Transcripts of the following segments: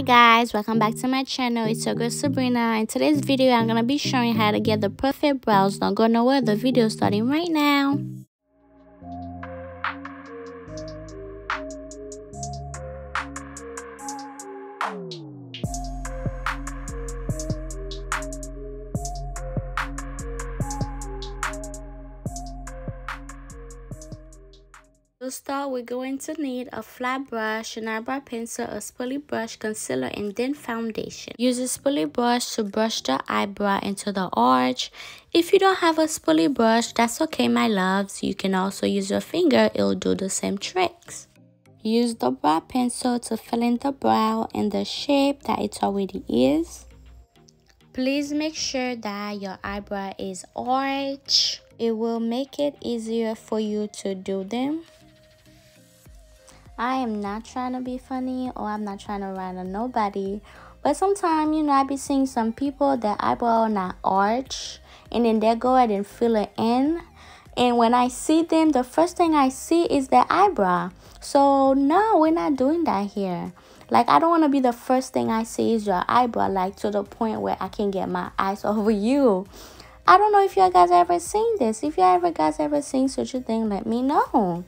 hi guys. Welcome back to my channel. It's your girl sabrina. In today's video i'm gonna be showing how to get the perfect brows don't go nowhere. The video starting right now Start, we're going to need a flat brush, an eyebrow pencil, a spoolie brush, concealer, and then foundation. Use a spoolie brush to brush the eyebrow into the arch. If you don't have a spoolie brush, that's okay, my loves. You can also use your finger. It'll do the same tricks. Use the brow pencil to fill in the brow in the shape that it already is. Please make sure that your eyebrow is arch. It will make it easier for you to do them. I am not trying to be funny or I'm not trying to run on nobody. But sometimes, you know, I be seeing some people that eyebrow not arch and then they go ahead and fill it in. And when I see them, the first thing I see is their eyebrow. So no, we're not doing that here. Like I don't want to be the first thing I see is your eyebrow, like to the point where I can get my eyes over you. I don't know if you guys ever seen this. If you ever guys ever seen such a thing, let me know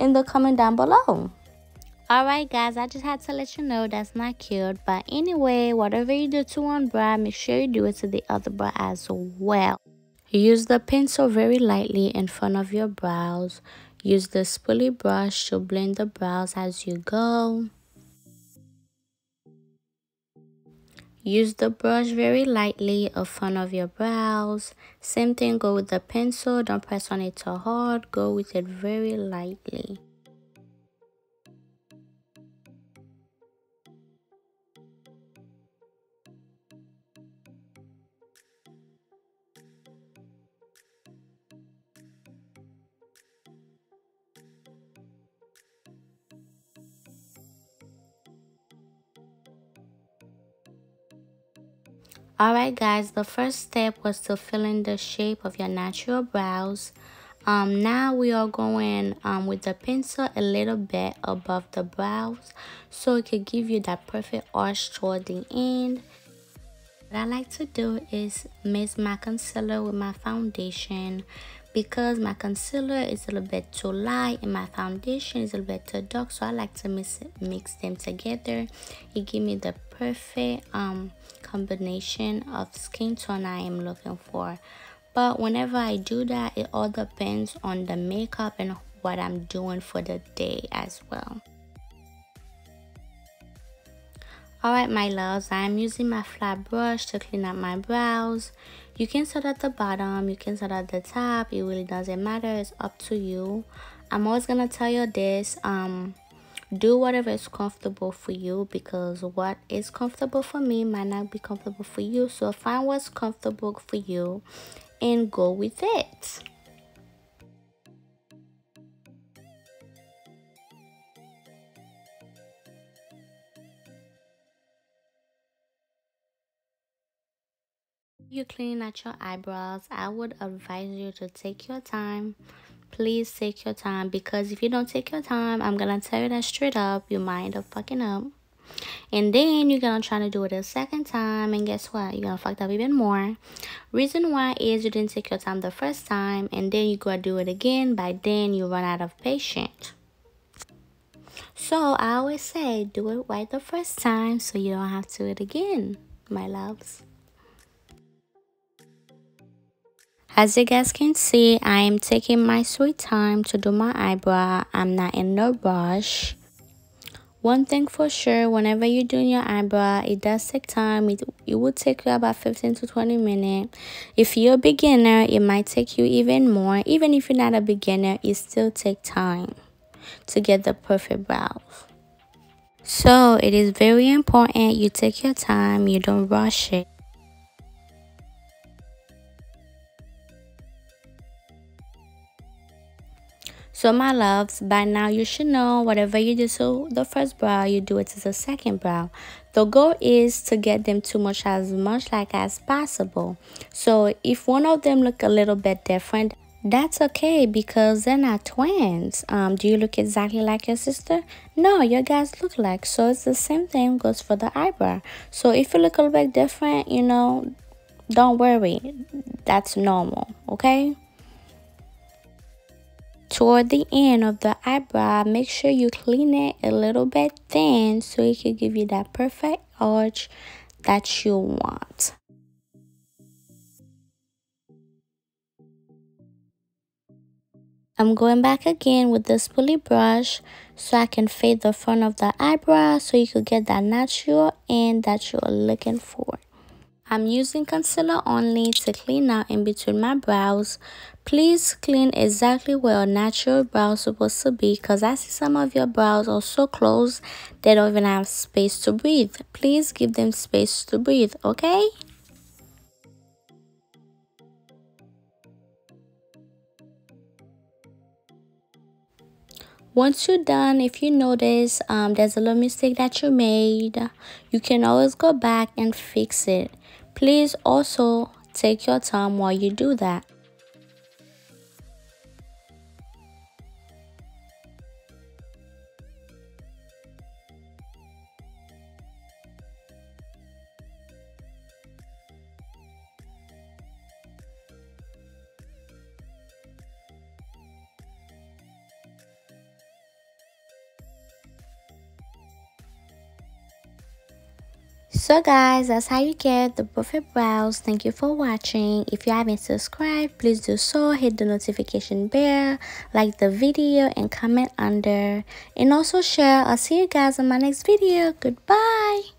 in the comment down below. Alright guys, I just had to let you know that's not cute. But anyway, whatever you do to one brow, make sure you do it to the other brow as well. Use the pencil very lightly in front of your brows. Use the spoolie brush to blend the brows as you go. Use the brush very lightly in front of your brows. Same thing, go with the pencil. Don't press on it too hard. Go with it very lightly. Alright guys, the first step was to fill in the shape of your natural brows. Um, now we are going um, with the pencil a little bit above the brows so it could give you that perfect arch toward the end. What I like to do is mix my concealer with my foundation because my concealer is a little bit too light and my foundation is a little bit too dark so I like to mix, mix them together. It give me the perfect um combination of skin tone I am looking for. But whenever I do that it all depends on the makeup and what I'm doing for the day as well. Alright my loves, I'm using my flat brush to clean up my brows. You can start at the bottom, you can start at the top, it really doesn't matter, it's up to you. I'm always gonna tell you this, um, do whatever is comfortable for you because what is comfortable for me might not be comfortable for you. So find what's comfortable for you and go with it. You clean out your eyebrows i would advise you to take your time. Please take your time because if you don't take your time i'm gonna tell you that straight up you might end up fucking up. And then you're gonna try to do it a second time and guess what? You're gonna fuck up even more. Reason why is you didn't take your time the first time and then you gotta do it again by then you run out of patience. So i always say do it right the first time so you don't have to do it again my loves As you guys can see, I am taking my sweet time to do my eyebrow. I'm not in no rush. One thing for sure, whenever you're doing your eyebrow, it does take time. It, it will take you about 15 to 20 minutes. If you're a beginner, it might take you even more. Even if you're not a beginner, it still take time to get the perfect brows. So it is very important you take your time, you don't rush it. So my loves, by now you should know whatever you do to the first brow, you do it to the second brow. The goal is to get them to much as much like as possible. So if one of them look a little bit different, That's okay because they're not twins. Um, do you look exactly like your sister? No, your guys look like. So it's the same thing goes for the eyebrow. So if you look a little bit different, you know, don't worry. That's normal, okay? Toward the end of the eyebrow, make sure you clean it a little bit thin so it can give you that perfect arch that you want. I'm going back again with this spoolie brush so I can fade the front of the eyebrow so you could get that natural and that you're looking for. I'm using concealer only to clean out in between my brows. Please clean exactly where a natural brow is supposed to be because I see some of your brows are so close they don't even have space to breathe. Please give them space to breathe, okay? once you're done if you notice um, there's a little mistake that you made you can always go back and fix it please also take your time while you do that So guys, that's how you get the perfect brows. Thank you for watching. If you haven't subscribed, please do so. Hit the notification bell, like the video, and comment under. And also share. I'll see you guys in my next video. Goodbye.